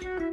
Thank